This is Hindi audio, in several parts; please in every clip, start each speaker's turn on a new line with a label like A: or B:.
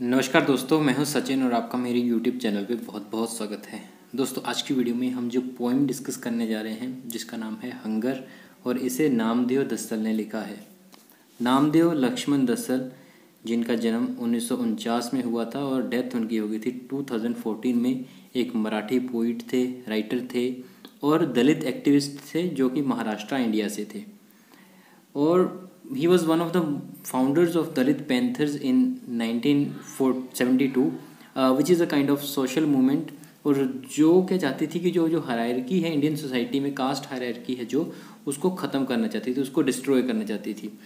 A: नमस्कार दोस्तों, मैं हूँ सचिन और आपका मेरे यूट्यूब चैनल पे बहुत बहुत स्वागत है। दोस्तों, आज की वीडियो में हम जो पोइम डिस्कस करने जा रहे हैं, जिसका नाम है हंगर, और इसे नामदेव दसल ने लिखा है। नामदेव लक्ष्मण दसल जिनका जन्म उन्नीस सौ उनचास में हुआ था और डेथ उनकी हो गई थी 2014 में, एक मराठी पोइट थे राइटर थे, और दलित एक्टिविस्ट थे, जो कि महाराष्ट्र, इंडिया से थे। और he was one of the founders of Dalit Panthers in 1972 uh, which is a kind of social movement. और जो क्या चाहती थी कि जो जो हरारकी है इंडियन सोसाइटी में कास्ट हरारकी है जो उसको ख़त्म करना चाहती थी उसको डिस्ट्रॉय करना चाहती थी।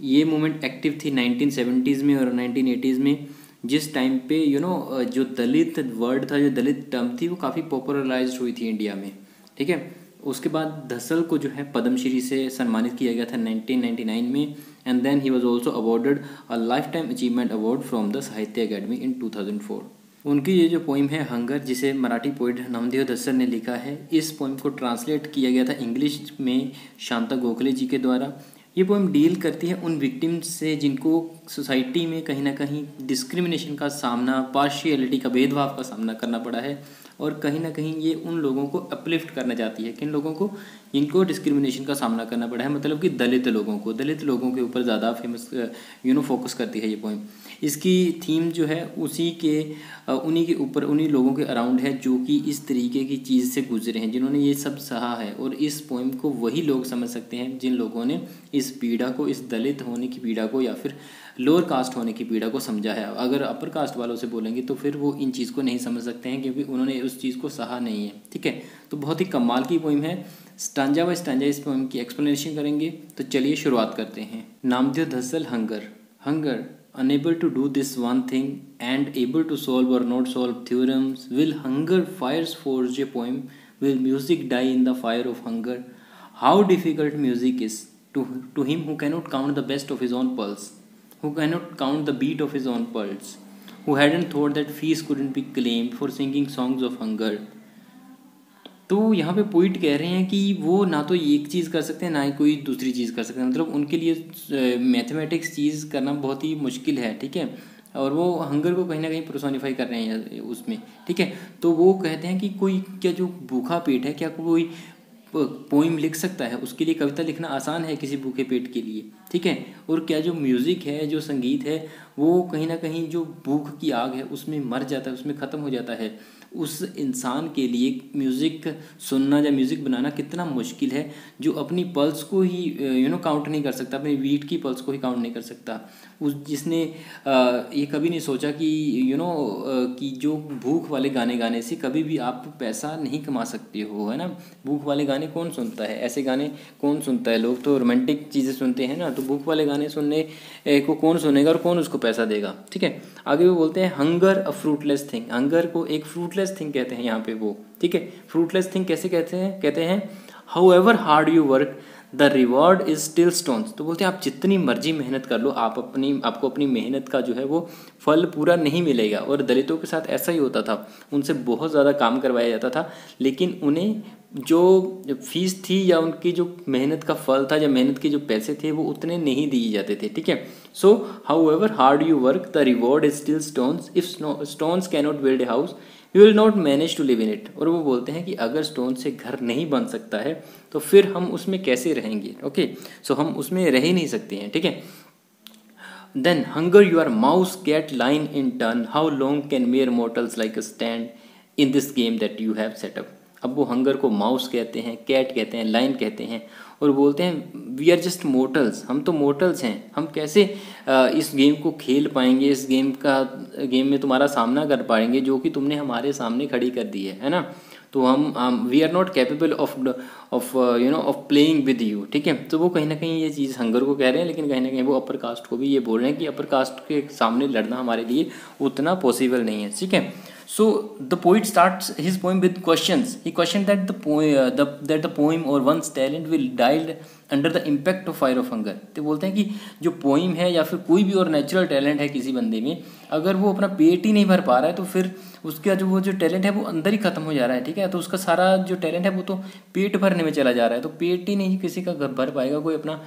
A: ये मूवमेंट एक्टिव थी 1970s में और 1980s में जिस टाइम पे यू you नो know, जो दलित वर्ड था जो दलित टर्म थी वो काफ़ी पॉपुलराइज हुई थी इंडिया में। ठीक है? उसके बाद धसल को जो है पद्मश्री से सम्मानित किया गया था 1999 में and then he was also awarded a lifetime achievement award from the Sahitya Akademi in 2004 उनकी ये जो पोइम है हंगर जिसे मराठी पोइट नामदेव दस्सर ने लिखा है, इस पोइम को ट्रांसलेट किया गया था इंग्लिश में शांता गोखले जी के द्वारा। ये पोइम डील करती है उन विक्टिम्स से जिनको सोसाइटी में कहीं ना कहीं डिस्क्रिमिनेशन का सामना पार्शियलिटी का भेदभाव का सामना करना पड़ा है। और कहीं ना कहीं ये उन लोगों को अपलिफ्ट करना चाहती है, किन लोगों को? जिनको डिस्क्रिमिनेशन का सामना करना पड़ा है। मतलब कि दलित लोगों को, दलित लोगों के ऊपर ज़्यादा फ़ेमस यू नो फोकस करती है ये पोइम इसकी थीम जो है, उसी के उन्हीं के ऊपर, उन्हीं लोगों के अराउंड है जो कि इस तरीके की चीज़ से गुजरे हैं, जिन्होंने ये सब सहा है। और इस पोइम को वही लोग समझ सकते हैं, जिन लोगों ने इस पीड़ा को, इस दलित होने की पीड़ा को या फिर लोअर कास्ट होने की पीड़ा को समझा है। अगर अपर कास्ट वालों से बोलेंगे तो फिर वो इन चीज़ को नहीं समझ सकते हैं, क्योंकि उन्होंने उस चीज़ को सहा नहीं है। ठीक है? तो बहुत ही कमाल की पोइम है। स्टांजा बाय स्टांजा इस पोएम की एक्सप्लेनेशन करेंगे। तो चलिए शुरुआत करते हैं। Namdeo Dhasal hunger. Hunger unable to do this one thing and able to solve or not solve theorems will hunger fires force ये poem will music die in the fire of hunger how difficult music is to to him who cannot count the best of his own pulse who cannot count the beat of is own pearls who had and thought that fees couldn't be claimed for singing songs of hunger तो यहाँ पे पोइट कह रहे हैं कि वो ना तो एक चीज़ कर सकते हैं, ना ही कोई दूसरी चीज़ कर सकते हैं। मतलब उनके लिए मैथमेटिक्स चीज़ करना बहुत ही मुश्किल है, ठीक है? और वो हंगर को कहीं ना कहीं प्रोसोनीफाई कर रहे हैं उसमें, ठीक है? तो वो कहते हैं कि कोई क्या जो भूखा पेट है, क्या कोई पोइम लिख सकता है? उसके लिए कविता लिखना आसान है किसी भूखे पेट के लिए, ठीक है? और क्या जो म्यूज़िक है, जो संगीत है, वो कहीं ना कहीं जो भूख की आग है, उसमें मर जाता है, उसमें ख़त्म हो जाता है। उस इंसान के लिए म्यूज़िक सुनना या म्यूज़िक बनाना कितना मुश्किल है, जो अपनी पल्स को ही यू नो काउंट नहीं कर सकता, अपनी वीट की पल्स को ही काउंट नहीं कर सकता। उस जिसने ये कभी नहीं सोचा कि यू नो कि जो भूख वाले गाने गाने से कभी भी आप पैसा नहीं कमा सकते हो, है ना? भूख वाले गाने कौन सुनता है? ऐसे गाने कौन सुनता है? लोग तो रोमांटिक चीज़ें सुनते हैं ना तो भूख वाले गाने सुनने को कौन सुनेगा और कौन उसको पैसा देगा? ठीक है? आगे वो बोलते हैं hunger a fruitless thing hunger को एक फ्रूटलेस थिंग कहते हैं यहाँ पे वो, ठीक है? फ्रूटलेस थिंग कैसे कहते हैं? कहते हैं however hard you work the reward is still stones. तो बोलते हैं, आप जितनी मर्ज़ी मेहनत कर लो, आप अपनी, आपको अपनी मेहनत का जो है वो फल पूरा नहीं मिलेगा। और दलितों के साथ ऐसा ही होता था। उनसे बहुत ज़्यादा काम करवाया जाता था, लेकिन उन्हें जो फ़ीस थी या उनकी जो मेहनत का फल था या मेहनत के जो पैसे थे, वो उतने नहीं दिए जाते थे, ठीक है? So however hard you work the reward is still stones if stones cannot build a house you will not manage to live in it और वो बोलते हैं कि अगर स्टोन से घर नहीं बन सकता है तो फिर हम उसमें कैसे रहेंगे? ओके सो हम उसमें रह ही नहीं सकते हैं, ठीक है? Then hunger you are mouse gate line in turn how long can mere mortals like a stand in this game that you have set up अब वो हंगर को माउस कहते हैं कैट कहते हैं लाइन कहते हैं और बोलते हैं वी आर जस्ट मोटल्स हम तो मोटल्स हैं. हम कैसे इस गेम को खेल पाएँगे? इस गेम का गेम में तुम्हारा सामना कर पाएँगे जो कि तुमने हमारे सामने खड़ी कर दी है है ना? तो हम we are not capable of of you know of playing with you ठीक है? तो वो कहीं ना कहीं ये चीज़ हंगर को कह रहे हैं, लेकिन कहीं ना कहीं वो अपर कास्ट को भी ये बोल रहे हैं कि अपर कास्ट के सामने लड़ना हमारे लिए उतना पॉसिबल नहीं है। ठीक है? So the poet starts his poem with questions. He questioned that the poem, uh, the, that the poem or one's talent will die under the impact of fire of hunger तो बोलते हैं कि जो पोइम है या फिर कोई भी और नेचुरल टैलेंट है किसी बंदे में अगर वो अपना पेट ही नहीं भर पा रहा है तो फिर उसका जो वो जो टैलेंट है वो अंदर ही खत्म हो जा रहा है ठीक है? तो उसका सारा जो टैलेंट है वो तो पेट भरने में चला जा रहा है। तो पेट ही नहीं किसी का भर पाएगा कोई अपना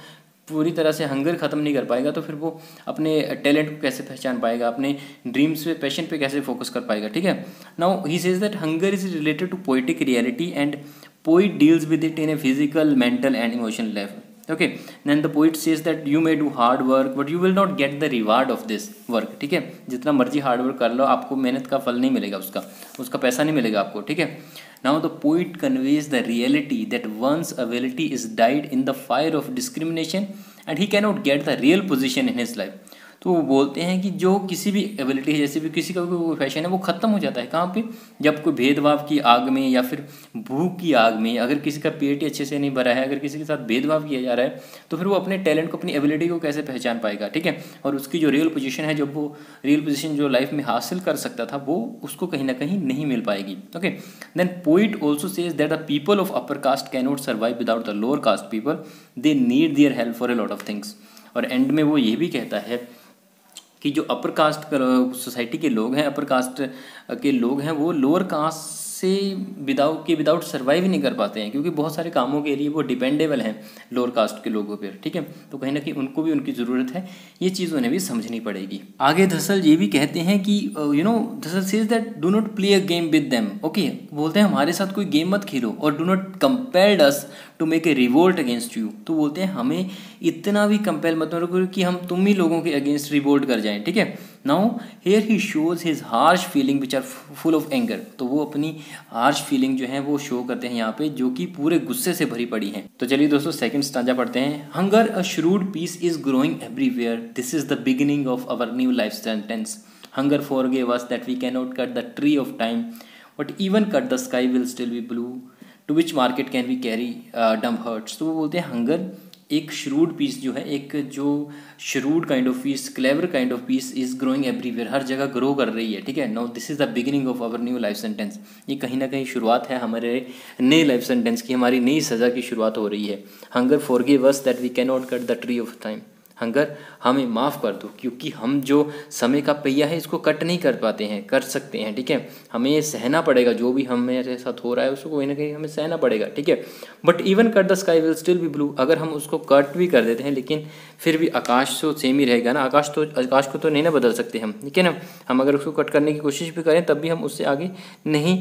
A: पूरी तरह से हंगर ख़त्म नहीं कर पाएगा तो फिर वो अपने टैलेंट को कैसे पहचान पाएगा, अपने ड्रीम्स पे पैशन पे कैसे फोकस कर पाएगा, ठीक है? Now he says that hunger is related to poetic reality and poet deals with it in a physical mental and emotional level okay then the poet says that you may do hard work but you will not get the reward of this work ठीक है? जितना मर्ज़ी हार्ड वर्क कर लो, आपको मेहनत का फल नहीं मिलेगा उसका उसका पैसा नहीं मिलेगा आपको, ठीक है? Now the poet conveys the reality that one's ability is died in the fire of discrimination and he cannot get the real position in his life. तो वो बोलते हैं कि जो किसी भी एबिलिटी है, जैसे भी किसी का कोई फ़ैशन है, वो ख़त्म हो जाता है। कहाँ पे? जब कोई भेदभाव की आग में या फिर भूख की आग में, अगर किसी का पेट अच्छे से नहीं भरा है, अगर किसी के साथ भेदभाव किया जा रहा है तो फिर वो अपने टैलेंट को, अपनी एबिलिटी को कैसे पहचान पाएगा, ठीक है? और उसकी जो रियल पोजिशन है, जब वो रियल पोजिशन जो लाइफ में हासिल कर सकता था, वो उसको कहीं ना कहीं नहीं मिल पाएगी okay then poet also says that the people of upper caste can not survive without the lower caste people they need their help for a lot of things और एंड में वो ये भी कहता है कि जो अपर कास्ट सोसाइटी के लोग हैं अपर कास्ट के लोग हैं, वो लोअर कास्ट से विदाउट के विदाउट सर्वाइव नहीं कर पाते हैं, क्योंकि बहुत सारे कामों के लिए वो डिपेंडेबल हैं लोअर कास्ट के लोगों पर, ठीक है? तो कहीं ना कहीं उनको भी उनकी ज़रूरत है, ये चीज़ उन्हें भी समझनी पड़ेगी। आगे धसल ये भी कहते हैं कि you know Dhasal says that do not play a game with them okay बोलते हैं, हमारे साथ कोई गेम मत खेलो और do not compelled us to make a revolt against you तो बोलते हैं, हमें इतना भी कंपेल मत करो कि हम तुम ही लोगों के अगेंस्ट रिवोल्ट कर जाएँ, ठीक है? Now here he shows his harsh feeling which are full of anger तो वो अपनी हार्श फीलिंग जो है, वो शो करते हैं यहाँ पे, जो कि पूरे गुस्से से भरी पड़ी है। तो चलिए दोस्तों सेकंड स्टांजा पढ़ते हैं। Hunger a shrewd piece is growing everywhere this is the beginning of our new life sentence hunger forgive us that we can not cut the tree of time but even cut the sky will still be blue to which market can we carry dumb hearts तो वो बोलते हैं, हंगर एक श्रूड पीस जो है, एक जो shrewd kind of piece clever kind of piece is growing everywhere हर जगह ग्रो कर रही है, ठीक है? No this is the beginning of our new life sentence ये कहीं ना कहीं शुरुआत है हमारे नए लाइफ सेंटेंस की, हमारी नई सज़ा की शुरुआत हो रही है। Hunger forgive us that we can not cut the tree of time hunger, हमें माफ़ कर दो, क्योंकि हम जो समय का पहिया है, इसको कट नहीं कर पाते हैं, कर सकते हैं, ठीक है? हमें ये सहना पड़ेगा, जो भी हमें साथ हो रहा है, उसको कहीं ना कहीं हमें सहना पड़ेगा, ठीक है? But even cut the sky will still be blue अगर हम उसको कट भी कर देते हैं, लेकिन फिर भी आकाश तो सेम ही रहेगा ना, आकाश तो आकाश को तो नहीं ना बदल सकते हम, ठीक है ना? हम अगर उसको कट करने की कोशिश भी करें, तब भी हम उससे आगे नहीं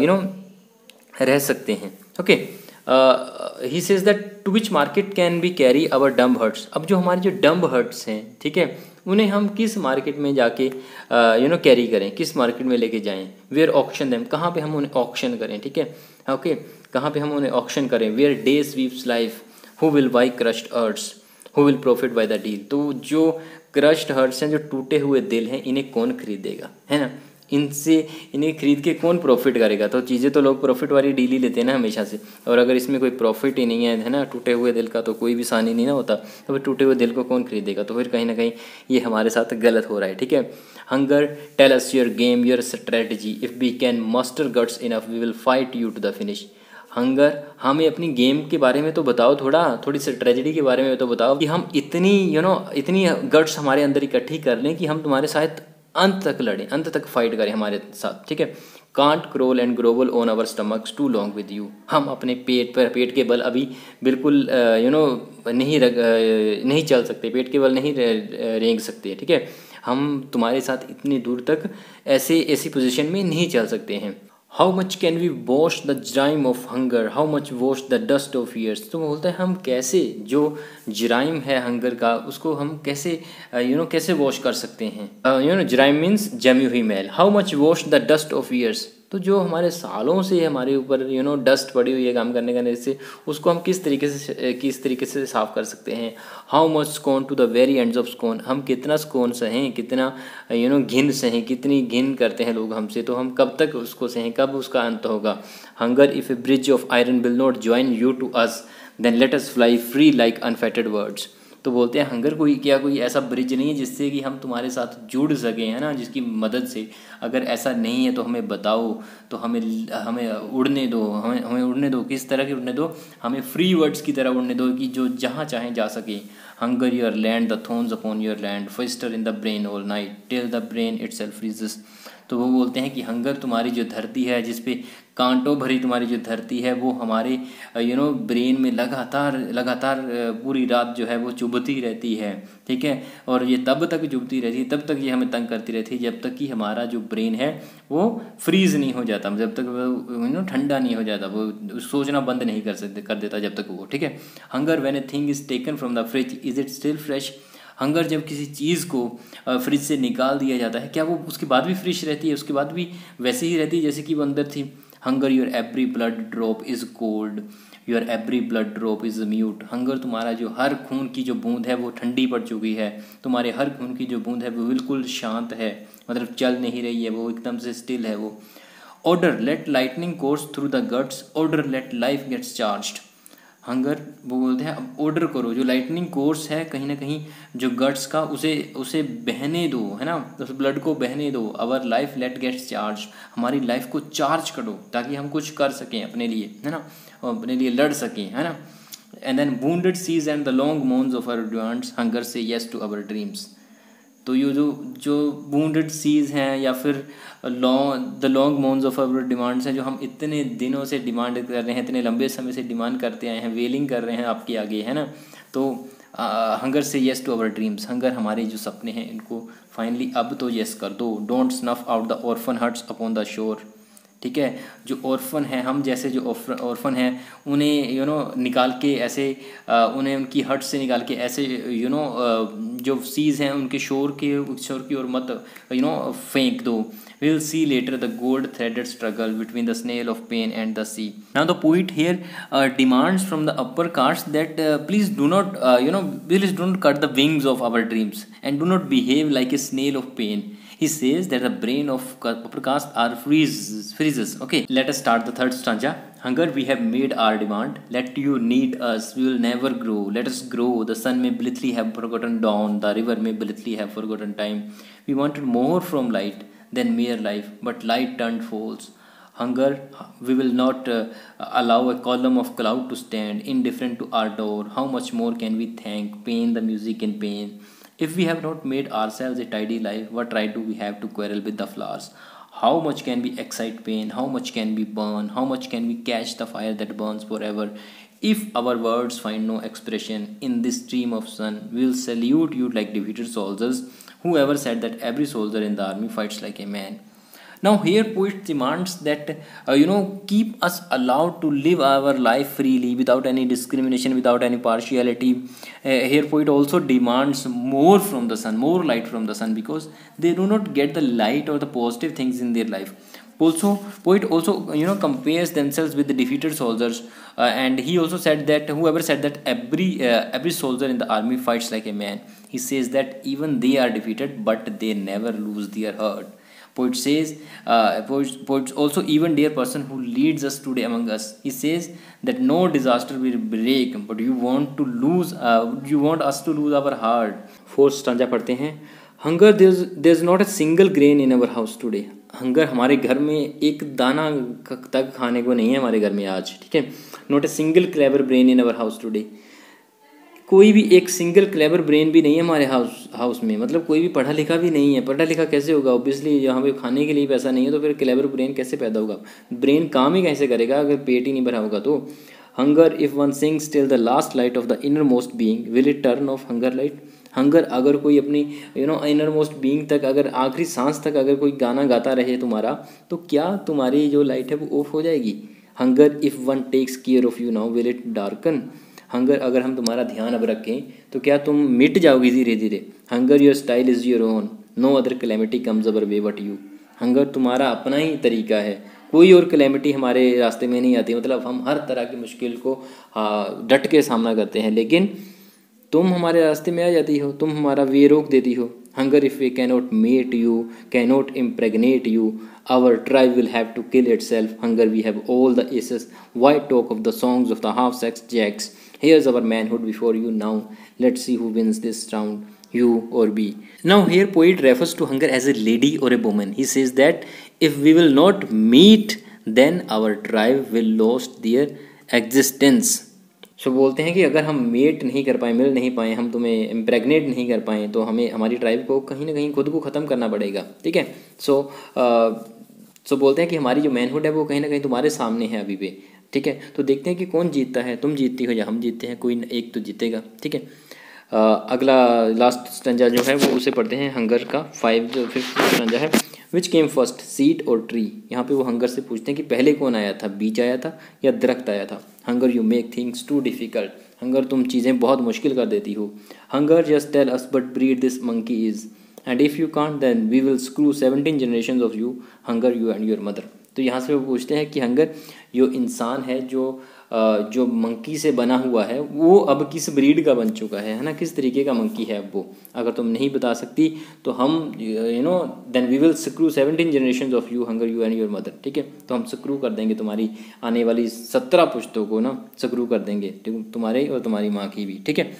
A: यू नो रह सकते हैं okay okay? He says that to which market can be carry our dumb hearts अब जो हमारे जो डम्ब हर्ट्स हैं, ठीक है, उन्हें हम किस मार्केट में जाके यू नो कैरी करें? किस मार्केट में लेके जाएँ? वेयर ऑक्शन देम कहाँ पे हम उन्हें ऑक्शन करें, ठीक है? ओके कहाँ पे हम उन्हें ऑक्शन करें? Where they sweeps life who will buy crushed hearts who will profit by the deal तो जो क्रश्ड हर्ट्स हैं, जो टूटे हुए दिल हैं, इन्हें कौन खरीदेगा? है ना? इनसे इन्हें खरीद के कौन प्रॉफिट करेगा? तो चीज़ें तो लोग प्रॉफिट वाली डील ही लेते हैं ना हमेशा से। और अगर इसमें कोई प्रॉफिट ही नहीं है है ना टूटे हुए दिल का तो कोई भी सानी नहीं ना होता तो फिर टूटे हुए दिल को कौन खरीदेगा? तो फिर कहीं ना कहीं ये हमारे साथ गलत हो रहा है ठीक है? Hunger tell us your game your strategy if we can muster guts enough we will fight you to the finish hunger हमें अपनी गेम के बारे में तो बताओ थोड़ा थोड़ी सी ट्रेजिडी के बारे में तो बताओ कि हम इतनी यू you नो know, इतनी गट्स हमारे अंदर इकट्ठी कर लें कि हम तुम्हारे साथ अंत तक लड़ें, अंत तक फाइट करें हमारे साथ, ठीक है? Can't crawl and grovel on our stomachs too long with you हम अपने पेट पर, पेट के बल अभी बिल्कुल यू नो नहीं रग नहीं चल सकते, पेट के बल नहीं रेंग सकते, ठीक है? हम तुम्हारे साथ इतनी दूर तक ऐसे, ऐसी पोजीशन में नहीं चल सकते हैं। How much can we wash the grime of hunger how much wash the dust of years तो वो बोलते हैं हम कैसे जो जराइम है हंगर का उसको हम कैसे you uh, know you know, कैसे वॉश कर सकते हैं? यू नो जराइम मीन्स जमी हुई मैल। How much wash the dust of years तो जो हमारे सालों से हमारे ऊपर यू नो डस्ट पड़ी हुई है काम करने करने से उसको हम किस तरीके से किस तरीके से साफ़ कर सकते हैं? How much scorn to the very ends of scorn हम कितना स्कोन सहें? कितना यू नो घिन सहें? कितनी घिन करते हैं लोग हमसे? तो हम कब तक उसको सहें? कब उसका अंत होगा? Hunger if a bridge of iron will not join you to us then let us fly free like unfettered words तो बोलते हैं, हंगर कोई, क्या कोई ऐसा ब्रिज नहीं है जिससे कि हम तुम्हारे साथ जुड़ सकें, है ना, जिसकी मदद से? अगर ऐसा नहीं है तो हमें बताओ तो हमें हमें उड़ने दो, हमें हमें उड़ने दो, किस तरह के उड़ने दो? हमें फ्री वर्ड्स की तरह उड़ने दो कि जो जहाँ चाहें जा सकें। Hunger your land the thorns upon your land fester in the brain all night till the brain itself तो वो बोलते हैं कि हंगर तुम्हारी जो धरती है, जिस पे कांटों भरी तुम्हारी जो धरती है, वो हमारे यू नो ब्रेन में लगातार लगातार पूरी रात जो है वो चुभती रहती है, ठीक है? और ये तब तक चुभती रहती है, तब तक ये हमें तंग करती रहती है, जब तक कि हमारा जो ब्रेन है, वो फ्रीज नहीं हो जाता, जब तक यू नो ठंडा नहीं हो जाता, वो सोचना बंद नहीं कर सकते, कर देता जब तक वो, ठीक है? Hunger when a thing is taken from the fridge is it still fresh hunger जब किसी चीज़ को फ्रिज से निकाल दिया जाता है, क्या वो उसके बाद भी फ्रेश रहती है? उसके बाद भी वैसे ही रहती है जैसे कि वो अंदर थी? Hunger your every blood drop is cold your every blood drop is mute hunger तुम्हारा जो हर खून की जो बूंद है वो ठंडी पड़ चुकी है। तुम्हारे हर खून की जो बूंद है वो बिल्कुल शांत है। मतलब चल नहीं रही है, वो एकदम से स्टिल है वो। Order let lightning course through the guts order let life gets charged hunger वो बोलते हैं, अब ऑर्डर करो। जो लाइटनिंग कोर्स है, कहीं ना कहीं जो गट्स का, उसे उसे बहने दो, है ना? उस ब्लड को बहने दो। Our life let gets charge हमारी लाइफ को चार्ज करो, ताकि हम कुछ कर सकें अपने लिए, है ना? अपने लिए लड़ सकें, है ना? And then wounded seas and the long moans of our demands hunger say yes to our dreams तो ये जो जो बूंडेड सीज हैं या फिर long the long moans of our demands हैं, जो हम इतने दिनों से डिमांड कर रहे हैं, इतने लंबे समय से डिमांड करते आए हैं वेलिंग कर रहे हैं आपके आगे, है ना? तो hunger say yes to our dreams hunger हमारे जो सपने हैं, इनको फाइनली अब तो येस कर दो. Don't snuff out the orphan hurts upon the shore ठीक है? जो ऑर्फन है, हम जैसे जो ऑर्फन हैं, उन्हें यू नो निकाल के ऐसे उन्हें उनकी हट से निकाल के ऐसे यू नो जो सीज़ हैं, उनके शोर के शोर की ओर मत यू नो फेंक दो। Will see later the gold threaded struggle between the snail of pain and the sea now the poet here demands from the upper caste that please do not you know please do not cut the wings of our dreams and do not behave like a snail of pain he says that the brain of upper caste are freezes freezes. Okay let us start the third stanza hunger we have made our demand. Let you need us. We will never grow. Let us grow. The sun may blithely have forgotten dawn. The river may blithely have forgotten time. We wanted more from light than mere life, but light turned false. Hunger, we will not uh, allow a column of cloud to stand indifferent to our door. How much more can we thank? Pain, the music in pain? If we have not made ourselves a tidy life, what right do we have to quarrel with the flowers? How much can we excite pain? How much can we burn? How much can we catch the fire that burns forever? If our words find no expression in this stream of sun, we'll salute you like defeated soldiers Whoever said that every soldier in the army fights like a man? Now here poet demands that uh, you know keep us allowed to live our life freely without any discrimination, without any partiality. Uh, here poet also demands more from the sun, more light from the sun because they do not get the light or the positive things in their life also poet also you know compares themselves with the defeated soldiers uh, and he also said that whoever said that every uh, every soldier in the army fights like a man he says that even they are defeated but they never lose their heart poet says uh, poet, poet also even dear person who leads us today among us he says that no disaster will break but you want to lose uh, you want us to lose our heart fourth stanza पढ़ते हैं hunger there's there's not a single grain in our house today hunger हमारे घर में एक दाना तक खाने को नहीं है हमारे घर में आज ठीक है not a single clever brain in our house today कोई भी एक सिंगल क्लेवर ब्रेन भी नहीं है हमारे हाउस हाउस में। मतलब कोई भी पढ़ा लिखा भी नहीं है। पढ़ा लिखा कैसे होगा? ऑब्वियसली यहाँ पे खाने के लिए पैसा नहीं है तो फिर क्लेवर ब्रेन कैसे पैदा होगा? ब्रेन काम ही कैसे करेगा अगर पेट ही नहीं भरा होगा तो? Hunger if one sings till the last light of the inner most being will it turn off hunger light hunger अगर कोई अपनी you know inner most being तक, अगर आखिरी सांस तक अगर कोई गाना गाता रहे तुम्हारा तो क्या तुम्हारी जो लाइट है वो ऑफ़ हो जाएगी? Hunger if one takes care of you now will it darken hunger अगर हम तुम्हारा ध्यान अब रखें तो क्या तुम मिट जाओगी धीरे धीरे hunger your style is your own no other calamity comes our way what you hunger तुम्हारा अपना ही तरीका है। कोई और क्लैमिटी हमारे रास्ते में नहीं आती। मतलब हम हर तरह की मुश्किल को डट के सामना करते हैं, लेकिन तुम हमारे रास्ते में आ जाती हो। तुम हमारा वे रोक देती हो। hunger if we cannot mate you cannot impregnate you our tribe will have to kill itself. Hunger we have all the aces. Why talk of the songs of the half sex jacks? Here's our manhood before you now. Let's see who wins this round you or be now here poet refers to hunger as a lady or a woman. He says that if we will not meet then our tribe will lost their existence. सो बोलते हैं कि अगर हम मेट नहीं कर पाए, मिल नहीं पाए, हम तुम्हें इम्प्रेगनेट नहीं कर पाए तो हमें, हमारी ट्राइब को कहीं ना कहीं खुद को ख़त्म करना पड़ेगा, ठीक है? सो सो बोलते हैं कि हमारी जो मैनहुड है, वो कहीं ना कहीं तुम्हारे सामने है अभी भी, ठीक है? तो देखते हैं कि कौन जीतता है, तुम जीतती हो या हम जीतते हैं, कोई एक तो जीतेगा, ठीक है? अगला लास्ट स्टंजा जो है, वो उसे पढ़ते हैं हंगर का फाइव जो फिफ्थ स्टंजा है। Which came first seed or tree यहाँ पे वो हंगर से पूछते हैं कि पहले कौन आया था? बीज आया था या दरख्त आया था? Hunger you make things too difficult hunger तुम चीज़ें बहुत मुश्किल कर देती हो। Hunger just tell us but breed this monkey is and if you can't then we will screw seventeen generation of you hunger you and your mother तो यहाँ से वो पूछते हैं कि हंगर जो इंसान है जो जो मंकी से बना हुआ है, वो अब किस ब्रीड का बन चुका है? है ना? किस तरीके का मंकी है अब वो? अगर तुम नहीं बता सकती तो हम you know then we will screw seventeen generation of you hunger you and your mother ठीक है? तो हम स्क्रू कर देंगे तुम्हारी आने वाली सत्रह पुश्तों को ना स्क्रू कर देंगे तुम्हारे और तुम्हारी माँ की भी, ठीक है?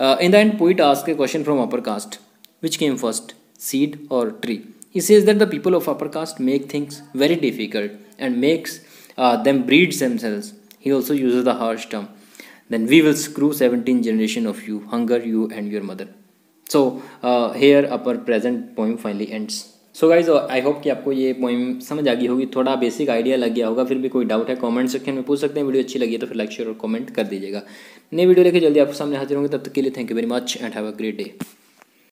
A: In the end poet ask a question from upper caste which came first seed or tree He says that the people of upper caste make things very difficult and makes uh, them breed themselves. He also uses the harsh term. Then we will screw 17 generation of you, hunger you and your mother. So uh, here upper present poem finally ends. So guys I hope कि आपको ये पोइम समझ आ गई होगी थोड़ा बेसिक आइडिया लग गया होगा फिर भी कोई डाउट है कमेंट सेक्शन में पूछ सकते हैं वीडियो अच्छी लगी है तो फिर लाइक शेयर और कमेंट कर दीजिएगा नई वीडियो लेके जल्दी आपके सामने हाजिर होंगे तब तक के लिए thank you very much and have a great day